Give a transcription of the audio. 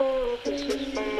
Oh, this is oh,